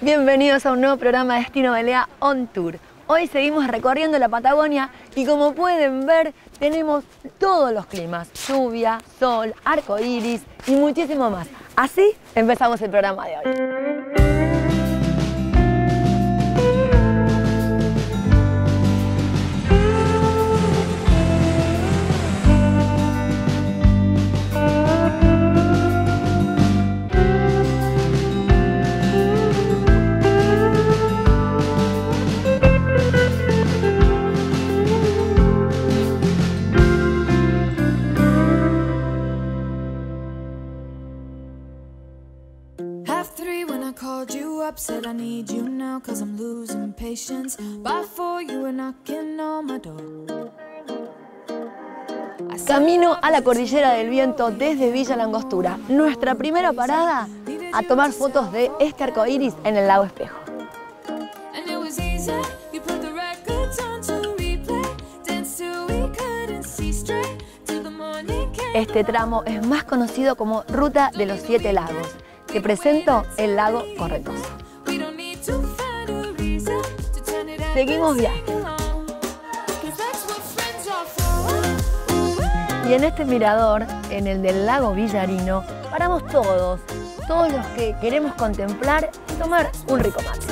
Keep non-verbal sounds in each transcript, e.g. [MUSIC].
Bienvenidos a un nuevo programa de Destino Belea On Tour. Hoy seguimos recorriendo la Patagonia y como pueden ver tenemos todos los climas, lluvia, sol, arco iris y muchísimo más. Así empezamos el programa de hoy. Called you up, said I need you now, cause I'm losing patience. By four, you were knocking on my door. I said, Camino a la Cordillera del Viento desde Villa Langostura. Nuestra primera parada a tomar fotos de este arco iris en el lago Espejo. Este tramo es más conocido como Ruta de los Siete Lagos. Te presento el lago Corretoso. Seguimos viaje. for. Y en este mirador, en el del lago Villarino, paramos todos, todos los que queremos contemplar y tomar un rico mate.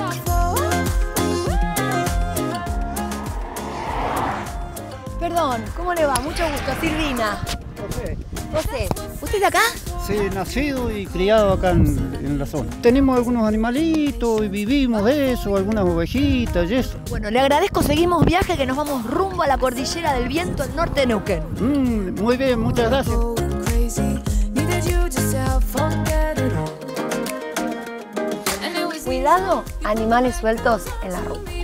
Perdón, ¿cómo le va? Mucho gusto, Silvina. José. José, ¿usted de acá? Sí, nacido y criado acá en, en la zona. Tenemos algunos animalitos y vivimos de eso, algunas ovejitas y eso. Bueno, le agradezco, seguimos viaje que nos vamos rumbo a la cordillera del viento al norte de Neuquén. Mm, muy bien, muchas gracias. Cuidado, animales sueltos en la ruta.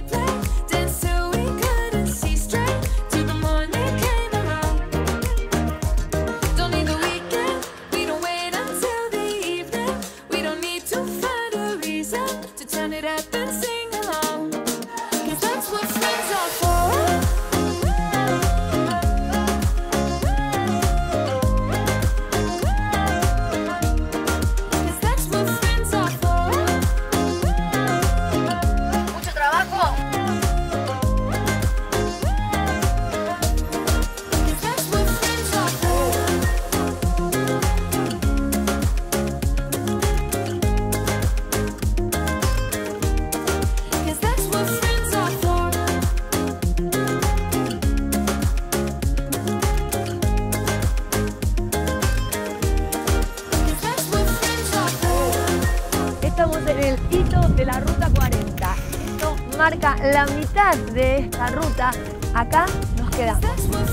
De esta ruta. Acá nos quedamos,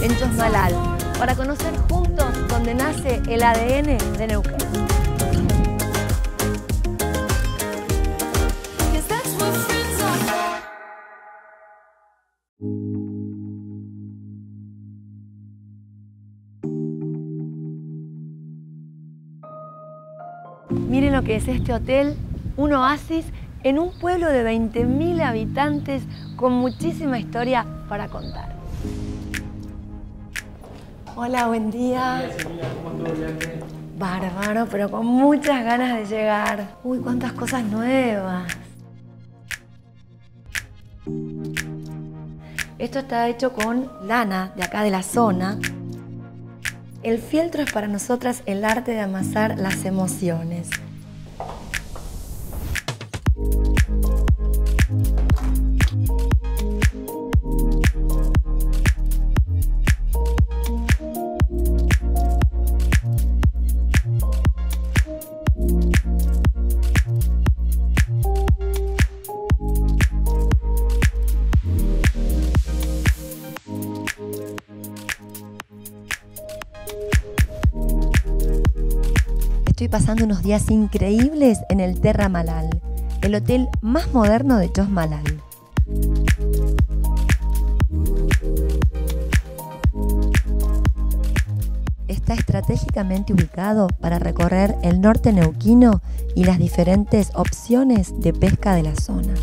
en Chosmalal, para conocer juntos donde nace el ADN de Neuquén. Miren lo que es este hotel, un oasis en un pueblo de 20.000 habitantes con muchísima historia para contar. Hola, buen día. Bárbaro, pero con muchas ganas de llegar. Uy, cuántas cosas nuevas. Esto está hecho con lana de acá de la zona. El fieltro es para nosotras el arte de amasar las emociones. Estoy pasando unos días increíbles en el Terra Malal, el hotel más moderno de Chosmalal. Está estratégicamente ubicado para recorrer el norte neuquino y las diferentes opciones de pesca de la zona.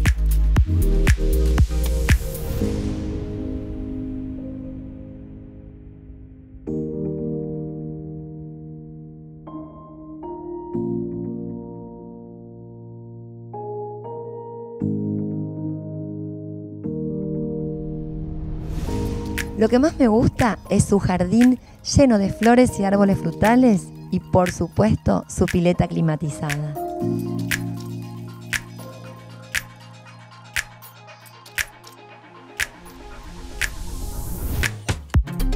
Lo que más me gusta es su jardín lleno de flores y árboles frutales y por supuesto su pileta climatizada.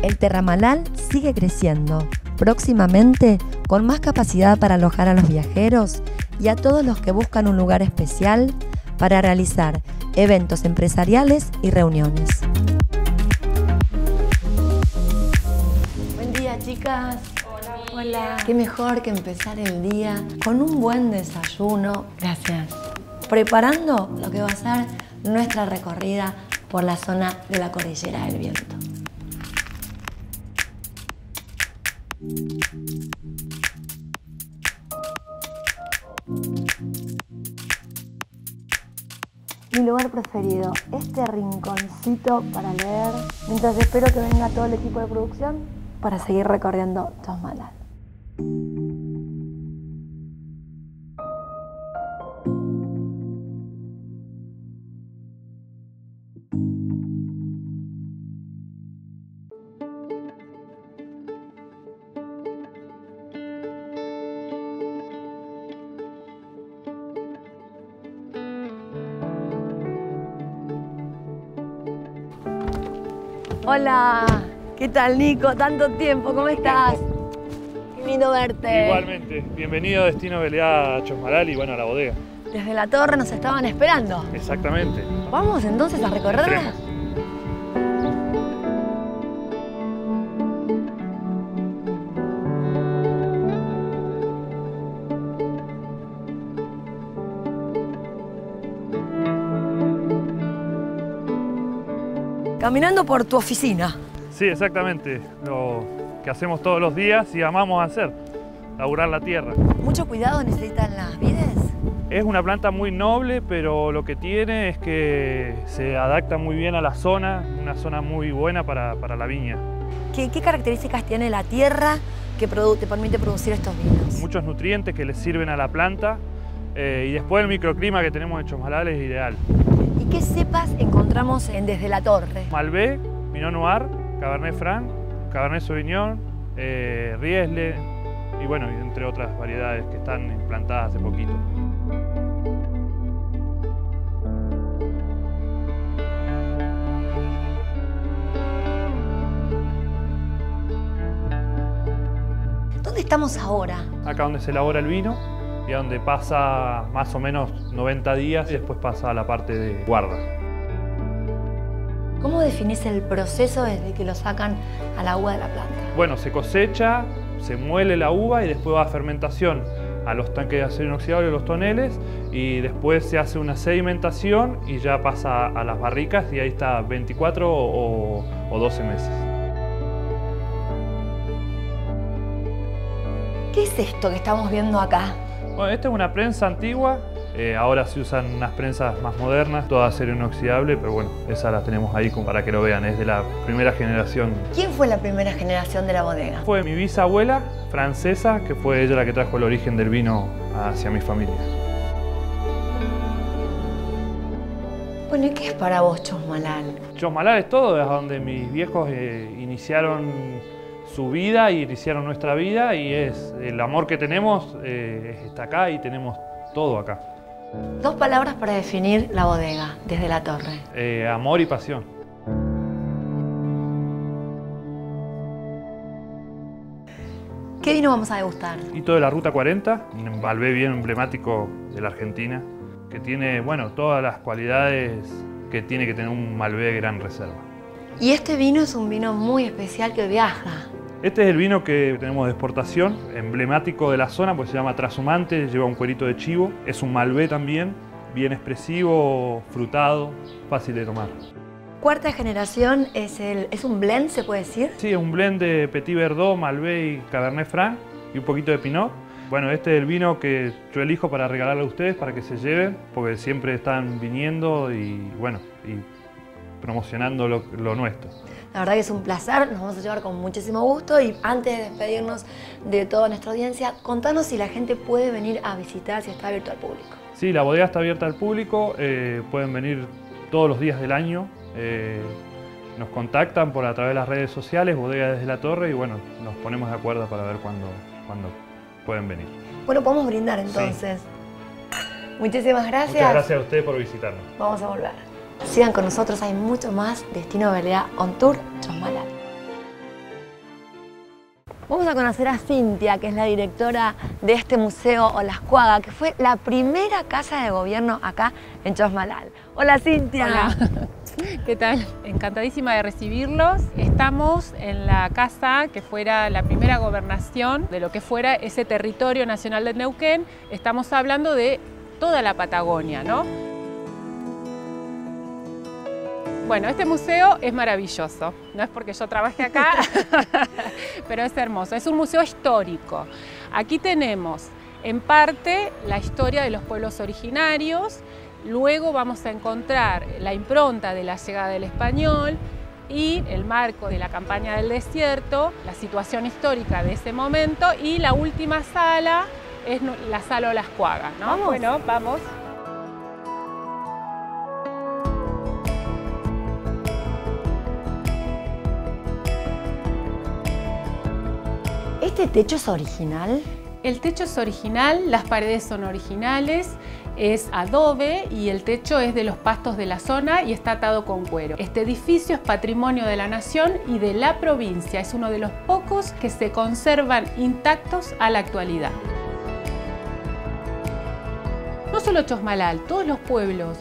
El Terramalal sigue creciendo, próximamente con más capacidad para alojar a los viajeros y a todos los que buscan un lugar especial para realizar eventos empresariales y reuniones. Hola. Qué mejor que empezar el día con un buen desayuno. Gracias. Preparando lo que va a ser nuestra recorrida por la zona de la cordillera del viento. Mi lugar preferido, este rinconcito para leer, mientras espero que venga todo el equipo de producción para seguir recorriendo Chosmalal. Hola, ¿qué tal Nico? Tanto tiempo, ¿cómo estás? Lindo verte. Igualmente, bienvenido a Destino Beleá a Chosmalal y bueno, a la bodega. Desde la torre nos estaban esperando. Exactamente. Vamos entonces a recorrerla. Caminando por tu oficina. Sí, exactamente. Lo que hacemos todos los días y amamos hacer, laburar la tierra. Mucho cuidado necesitan las vides. Es una planta muy noble, pero lo que tiene es que se adapta muy bien a la zona, una zona muy buena para, para la viña. ¿Qué, qué características tiene la tierra que te permite producir estos vinos? Muchos nutrientes que le sirven a la planta eh, y después el microclima que tenemos en Chosmalal es ideal. ¿Y qué cepas encontramos en Desde la Torre? Malbec, Pinot Noir, Cabernet Franc, Cabernet Sauvignon, eh, Riesle y bueno, entre otras variedades que están implantadas hace poquito. ¿Dónde estamos ahora? Acá donde se elabora el vino y a donde pasa más o menos 90 días y después pasa a la parte de guarda. ¿Cómo definís el proceso desde que lo sacan al agua de la planta? Bueno, se cosecha, se muele la uva y después va a fermentación a los tanques de acero inoxidable, los toneles, y después se hace una sedimentación y ya pasa a las barricas y ahí está 24 o, o 12 meses. ¿Qué es esto que estamos viendo acá? Bueno, esta es una prensa antigua, eh, ahora se usan unas prensas más modernas, toda acero inoxidable, pero bueno, esa la tenemos ahí como para que lo vean, es de la primera generación. ¿Quién fue la primera generación de la bodega? Fue mi bisabuela francesa, que fue ella la que trajo el origen del vino hacia mi familia. Bueno, ¿y qué es para vos Chosmalal? Chosmalal es todo, es donde mis viejos eh, iniciaron su vida y iniciaron nuestra vida y es el amor que tenemos eh, está acá y tenemos todo acá. Dos palabras para definir la bodega desde la torre. Eh, amor y pasión. ¿Qué vino vamos a degustar? Hito de la Ruta 40, un Malbec bien emblemático de la Argentina, que tiene, bueno, todas las cualidades que tiene que tener un Malbec Gran Reserva. Y este vino es un vino muy especial que viaja. Este es el vino que tenemos de exportación, emblemático de la zona, pues se llama Trasumante, lleva un cuerito de chivo, es un Malbec también, bien expresivo, frutado, fácil de tomar. Cuarta generación es, el, es un blend, se puede decir. Sí, es un blend de Petit Verdot, Malbec y Cabernet Franc y un poquito de Pinot. Bueno, este es el vino que yo elijo para regalarle a ustedes, para que se lleven, porque siempre están viniendo y bueno, y promocionando lo, lo nuestro. La verdad que es un placer, nos vamos a llevar con muchísimo gusto y antes de despedirnos de toda nuestra audiencia, contanos si la gente puede venir a visitar, si está abierto al público. Sí, la bodega está abierta al público, eh, pueden venir todos los días del año. eh, nos contactan por a través de las redes sociales, Bodega desde la Torre, y bueno, nos ponemos de acuerdo para ver cuándo, cuándo pueden venir. Bueno, podemos brindar entonces. Muchísimas gracias. Muchas gracias a ustedes por visitarnos. Vamos a volver. Sigan con nosotros, hay mucho más Destino Belea On Tour Chosmalal. Vamos a conocer a Cintia, que es la directora de este museo Olascuaga, que fue la primera casa de gobierno acá en Chosmalal. Hola Cintia. Hola. [LAUGHS] ¿Qué tal? Encantadísima de recibirlos. Estamos en la casa que fuera la primera gobernación de lo que fuera ese territorio nacional de Neuquén. Estamos hablando de toda la Patagonia, ¿no? Bueno, este museo es maravilloso. No es porque yo trabaje acá, [LAUGHS] pero es hermoso. Es un museo histórico. Aquí tenemos en parte la historia de los pueblos originarios, luego vamos a encontrar la impronta de la llegada del español y el marco de la campaña del desierto, la situación histórica de ese momento y la última sala es la sala Olascuaga. ¿no? Vamos. Bueno, vamos. ¿Este techo es original? El techo es original, las paredes son originales, es adobe y el techo es de los pastos de la zona y está atado con cuero. Este edificio es patrimonio de la nación y de la provincia, es uno de los pocos que se conservan intactos a la actualidad. No solo Chosmalal, todos los pueblos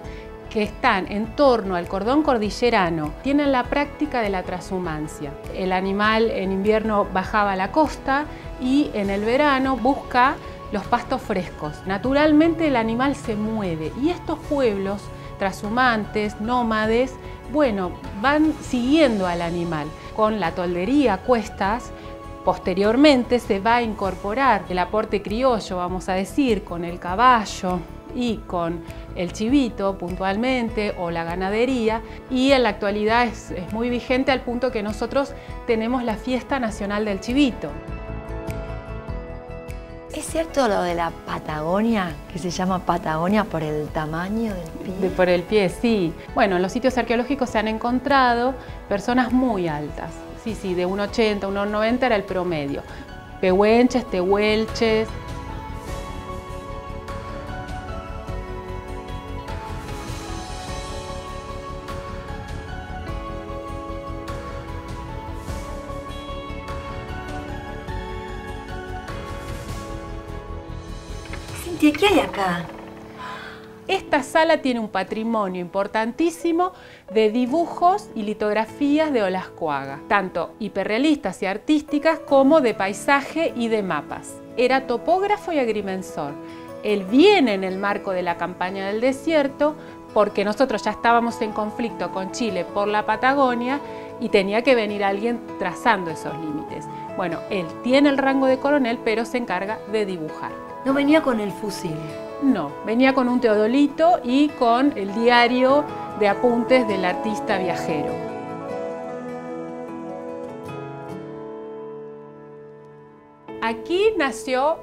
que están en torno al cordón cordillerano tienen la práctica de la transhumancia. El animal en invierno bajaba a la costa y en el verano busca los pastos frescos. Naturalmente el animal se mueve y estos pueblos transhumantes, nómades, bueno, van siguiendo al animal. Con la toldería cuestas, posteriormente se va a incorporar el aporte criollo, vamos a decir, con el caballo, y con el chivito puntualmente o la ganadería y en la actualidad es, es muy vigente al punto que nosotros tenemos la fiesta nacional del chivito. ¿Es cierto lo de la Patagonia, que se llama Patagonia por el tamaño del pie? De por el pie, sí. Bueno, en los sitios arqueológicos se han encontrado personas muy altas. Sí, sí, de 1,80, 1,90 era el promedio. Pehuenches, tehuelches, ¿qué hay acá? Esta sala tiene un patrimonio importantísimo de dibujos y litografías de Olascuaga, tanto hiperrealistas y artísticas como de paisaje y de mapas. Era topógrafo y agrimensor. Él viene en el marco de la campaña del desierto porque nosotros ya estábamos en conflicto con Chile por la Patagonia y tenía que venir alguien trazando esos límites. Bueno, él tiene el rango de coronel, pero se encarga de dibujar. No venía con el fusil. No, venía con un teodolito y con el diario de apuntes del artista viajero. Aquí nació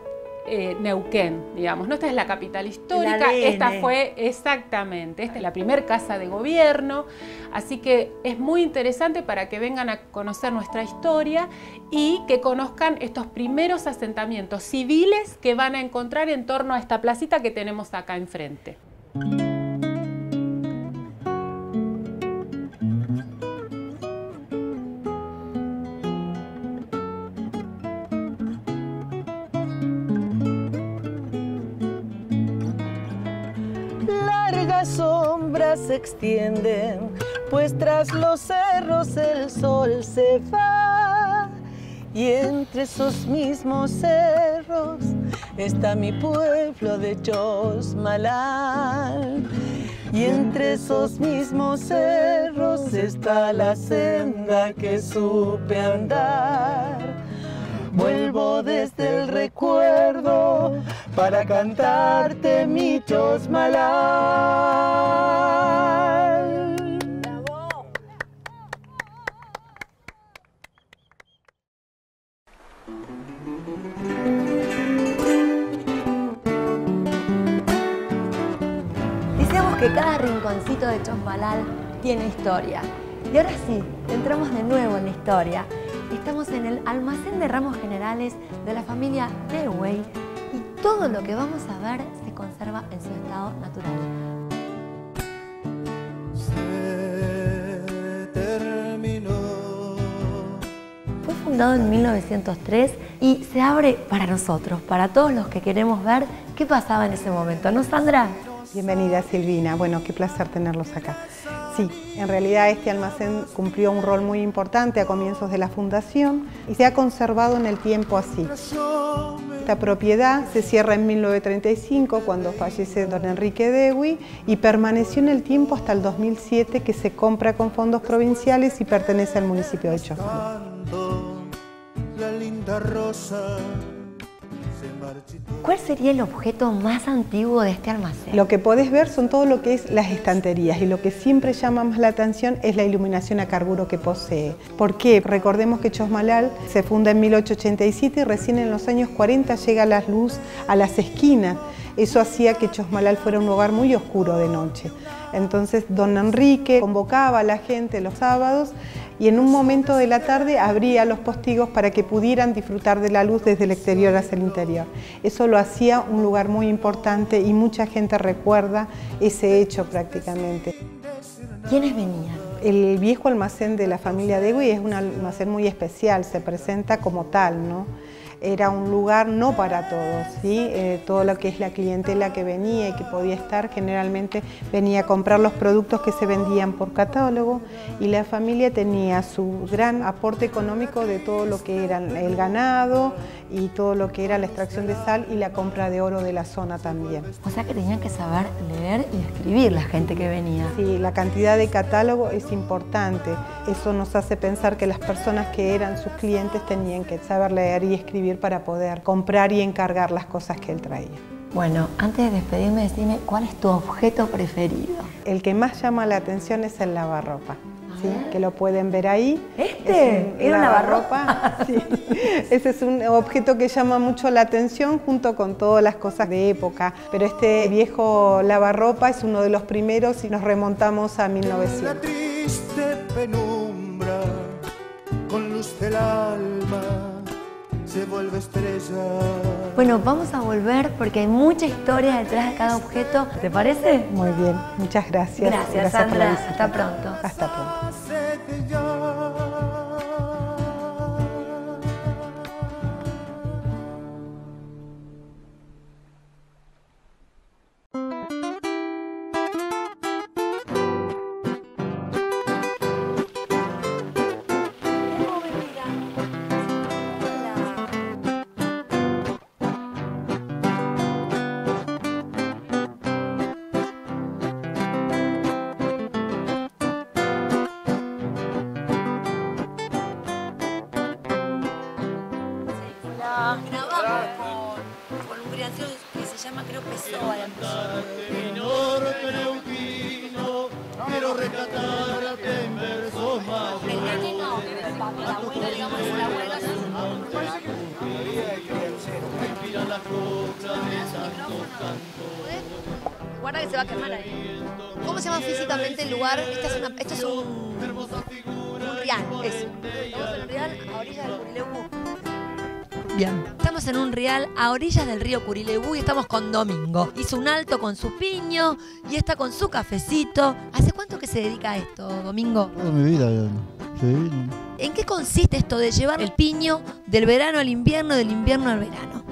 eh, Neuquén, digamos, ¿no? Esta es la capital histórica, esta fue exactamente, esta es la primera casa de gobierno, así que es muy interesante para que vengan a conocer nuestra historia y que conozcan estos primeros asentamientos civiles que van a encontrar en torno a esta placita que tenemos acá enfrente. Pues tras los cerros el sol se va. Y entre esos mismos cerros está mi pueblo de Chosmalal. Y entre esos mismos cerros está la senda que supe andar. Vuelvo desde el recuerdo para cantarte mi Chosmalal. Que cada rinconcito de Chosmalal tiene historia. Y ahora sí, entramos de nuevo en la historia. Estamos en el almacén de ramos generales de la familia Dewey todo lo que vamos a ver se conserva en su estado natural. Se terminó. Fue fundado en 1903 y se abre para nosotros, para todos los que queremos ver qué pasaba en ese momento. ¿No, Sandra? Bienvenida Silvina, bueno, qué placer tenerlos acá. Sí, en realidad este almacén cumplió un rol muy importante a comienzos de la fundación y se ha conservado en el tiempo así. Esta propiedad se cierra en 1935 cuando fallece don Enrique Dewey y permaneció en el tiempo hasta el 2007 que se compra con fondos provinciales y pertenece al municipio de Chosmalal. ¿Cuál sería el objeto más antiguo de este almacén? Lo que podés ver son todo lo que es las estanterías y lo que siempre llama más la atención es la iluminación a carburo que posee. ¿Por qué? Recordemos que Chosmalal se funda en 1887 y recién en los años 40 llega la luz a las esquinas. Eso hacía que Chosmalal fuera un lugar muy oscuro de noche. Entonces don Enrique convocaba a la gente los sábados y en un momento de la tarde abría los postigos para que pudieran disfrutar de la luz desde el exterior hacia el interior. Eso lo hacía un lugar muy importante y mucha gente recuerda ese hecho prácticamente. ¿Quiénes venían? El viejo almacén de la familia Dewey es un almacén muy especial, se presenta como tal, ¿no? Era un lugar no para todos, ¿sí? Eh, todo lo que es la clientela que venía y que podía estar, generalmente venía a comprar los productos que se vendían por catálogo y la familia tenía su gran aporte económico de todo lo que era el ganado y todo lo que era la extracción de sal y la compra de oro de la zona también. O sea que tenían que saber leer y escribir la gente que venía. Sí, la cantidad de catálogo es importante. Eso nos hace pensar que las personas que eran sus clientes tenían que saber leer y escribir para poder comprar y encargar las cosas que él traía. Bueno, antes de despedirme, decime cuál es tu objeto preferido. El que más llama la atención es el lavarropa. ¿sí? Que lo pueden ver ahí. ¿Este? Es ¿Era un lavarropa? Sí. [LAUGHS] Ese es un objeto que llama mucho la atención junto con todas las cosas de época. Pero este viejo lavarropa es uno de los primeros y nos remontamos a La 1900. triste penumbra, con luz del alma, se vuelve estrella. Bueno, vamos a volver porque hay mucha historia detrás de cada objeto. ¿Te parece? Muy bien, muchas gracias. Gracias, por Sandra. Hasta pronto. Hasta pronto. Se va a quemar ahí. ¿Cómo se llama físicamente el lugar? Esta es una, esto es un, un rial, eso. Estamos en un rial a orillas del Curilebú. Bien. Estamos en un rial a orillas del río Curilebú y estamos con Domingo. Hizo un alto con su piño y está con su cafecito. ¿Hace cuánto que se dedica a esto, Domingo? Toda mi vida, ya. sí. ¿En qué consiste esto de llevar el piño del verano al invierno, del invierno al verano?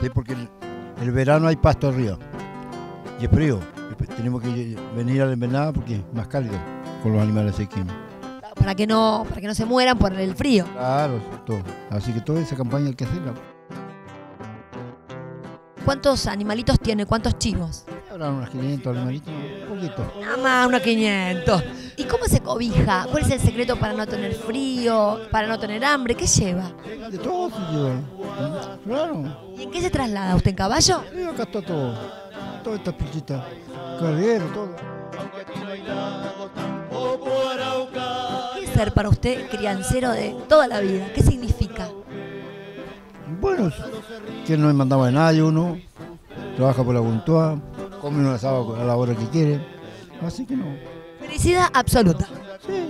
Sí, porque el, el verano hay pasto arriba y es frío. Tenemos que venir a la invernada porque es más cálido con los animales aquí. Para que no, para que no se mueran por el frío. Claro, todo. Así que toda esa campaña hay que hacerla. ¿Cuántos animalitos tiene? ¿Cuántos chivos? Habrá unas 500 animalitos, un poquito. Nada más, unos 500. ¿Y cómo se cobija? ¿Cuál es el secreto para no tener frío, para no tener hambre? ¿Qué lleva? De todo se lleva. Claro. ¿Y en qué se traslada? ¿Usted en caballo? Sí, acá está todo. Todas estas pichitas. Carguero, todo. ¿Qué es ser para usted criancero de toda la vida? ¿Qué significa? Bueno, que no es mandado de nadie uno. Trabaja por la voluntad. Come un asado a la hora que quiere. Así que no. Felicidad absoluta. Sí,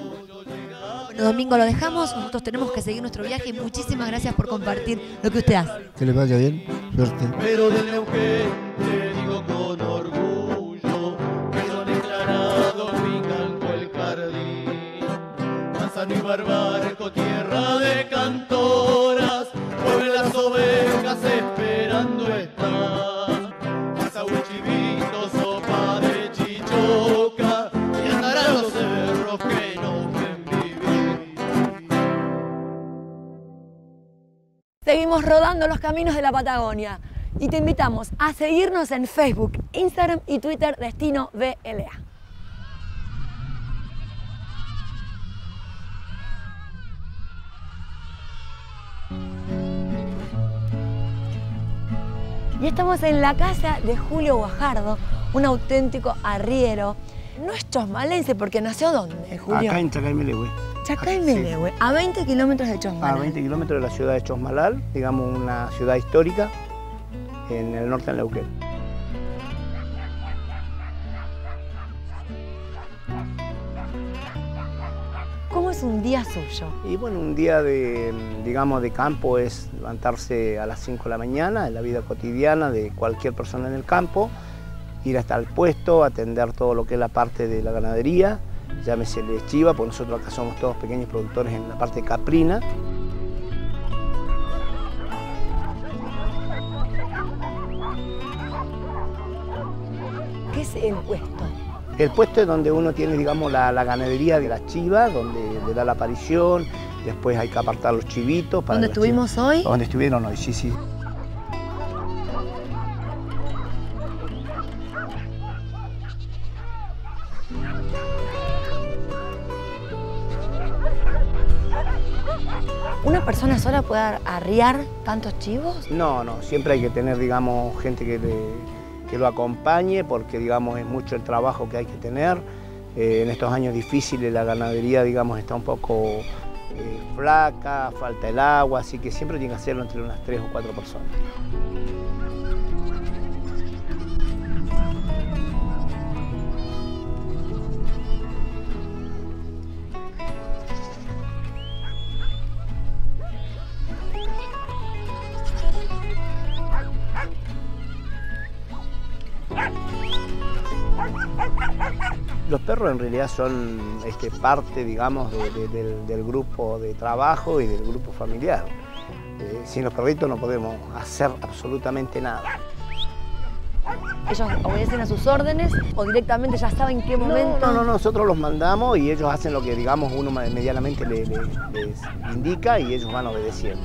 Bueno, Domingo, lo dejamos. Nosotros tenemos que seguir nuestro viaje y muchísimas gracias por compartir lo que usted hace. Que les vaya bien, suerte. Pero con orgullo, quedó declarado mi canto el jardín. Manzano y Barbarco, tierra de cantoras, mueven las ovejas esperando estar. Pasa un chivito, sopa de chichoca, y andarán los cerros que nos ven vivir. Seguimos rodando los caminos de la Patagonia y te invitamos a seguirnos en Facebook, Instagram y Twitter Destino BLA. Y estamos en la casa de Julio Guajardo, un auténtico arriero. No es chosmalense porque nació ¿dónde, Julio? Acá en Chacaimelehue, Chacaimelehue, a 20 kilómetros de a Chosmalal. 20 kilómetros de la ciudad de Chosmalal, digamos una ciudad histórica en el norte de Neuquén. ¿Cómo es un día suyo? Y bueno, un día de, digamos, de campo es levantarse a las 5 de la mañana, en la vida cotidiana de cualquier persona en el campo, ir hasta el puesto, atender todo lo que es la parte de la ganadería, llámese el chiva, porque nosotros acá somos todos pequeños productores en la parte caprina. Es el puesto? El puesto es donde uno tiene, digamos, la, la ganadería de las chivas, donde le da la aparición, después hay que apartar los chivitos. para ¿Dónde estuvimos chivas. hoy? Donde estuvieron hoy, sí, sí. ¿Una persona sola puede ar- arriar tantos chivos? No, no, siempre hay que tener, digamos, gente que, le- que lo acompañe, porque, digamos, es mucho el trabajo que hay que tener. Eh, en estos años difíciles la ganadería, digamos, está un poco eh, flaca, falta el agua, así que siempre tiene que hacerlo entre unas tres o cuatro personas. Perros en realidad son este, parte, digamos, de- de- del, del grupo de trabajo y del grupo familiar. Eh, sin los perritos no podemos hacer absolutamente nada. ¿Ellos obedecen a sus órdenes o directamente ya saben qué momento? No, no, no, nosotros los mandamos y ellos hacen lo que, digamos, uno medianamente le- le- les indica y ellos van obedeciendo.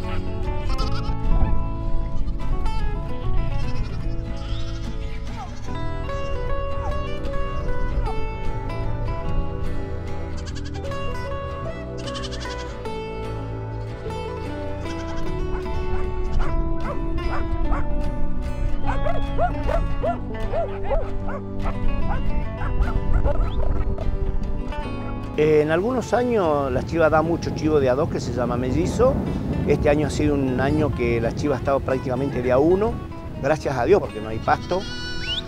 En algunos años la chiva da mucho chivo de a dos que se llama mellizo. Este año ha sido un año que la chiva ha estado prácticamente de a uno, gracias a Dios porque no hay pasto.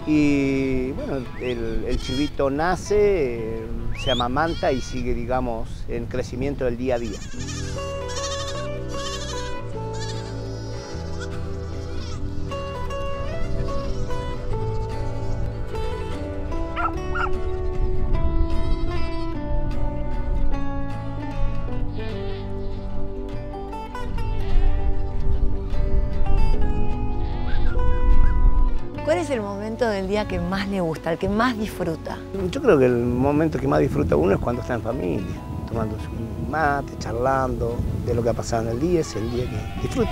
Y bueno, el, chivito nace, eh, se amamanta y sigue, digamos, en crecimiento del día a día. ¿Cuál es el momento del día que más le gusta, el que más disfruta? Yo creo que el momento que más disfruta uno es cuando está en familia, tomando su mate, charlando de lo que ha pasado en el día, es el día que disfruta.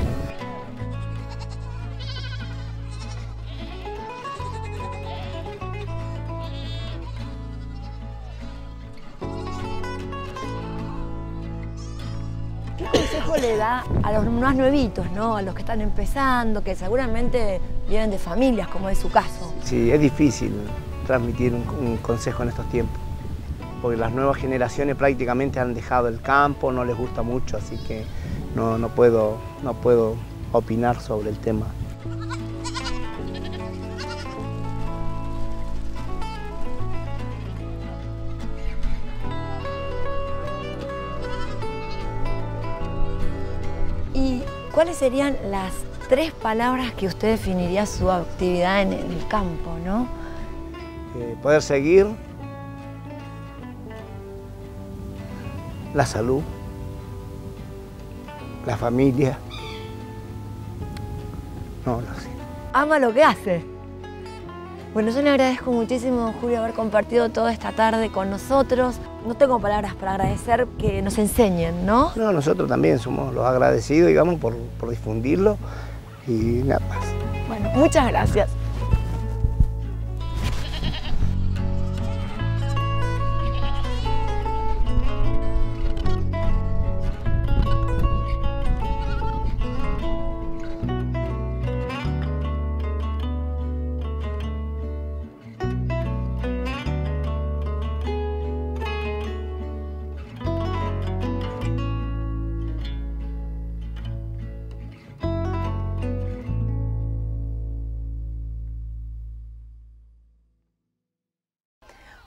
A los más nuevitos, ¿no? a los que están empezando, que seguramente vienen de familias, como es su caso? Sí, es difícil transmitir un, un consejo en estos tiempos, porque las nuevas generaciones prácticamente han dejado el campo, no les gusta mucho, así que no, no puedo, no puedo opinar sobre el tema. ¿Cuáles serían las tres palabras que usted definiría su actividad en, el campo, no? Eh, poder seguir la salud, la familia. No, no sé. Ama lo que hace. Bueno, yo le agradezco muchísimo, Julio, haber compartido toda esta tarde con nosotros. No tengo palabras para agradecer que nos enseñen, ¿no? No, nosotros también somos los agradecidos, digamos, por, por difundirlo y nada más. Bueno, muchas gracias.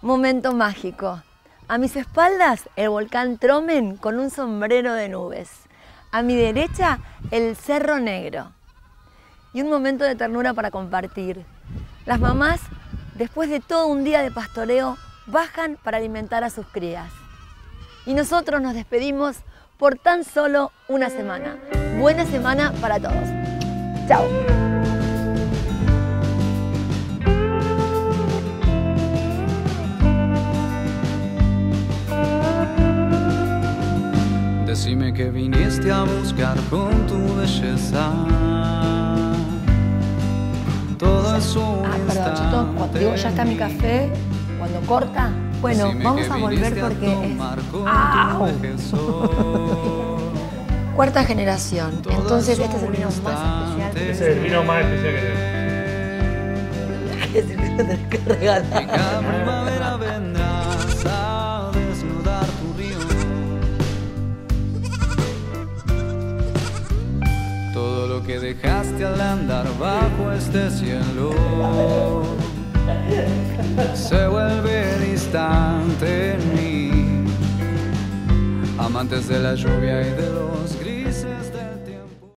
Momento mágico. A mis espaldas, el volcán Tromen con un sombrero de nubes. A mi derecha, el Cerro Negro. Y un momento de ternura para compartir. Las mamás, después de todo un día de pastoreo, bajan para alimentar a sus crías. Y nosotros nos despedimos por tan solo una semana. Buena semana para todos. Chao. Decime que viniste a buscar con tu belleza. Todo es un Ah, perdón, chicos, cuando digo ya está mi café, cuando corta. Bueno, Decime vamos a volver porque es [LAUGHS] cuarta generación. Todo Entonces es este es el vino más especial. Ese es el vino más especial que [LAUGHS] tenemos. tenés que regalar. Andar bajo este cielo se vuelve distante en mí. Amantes de la lluvia y de los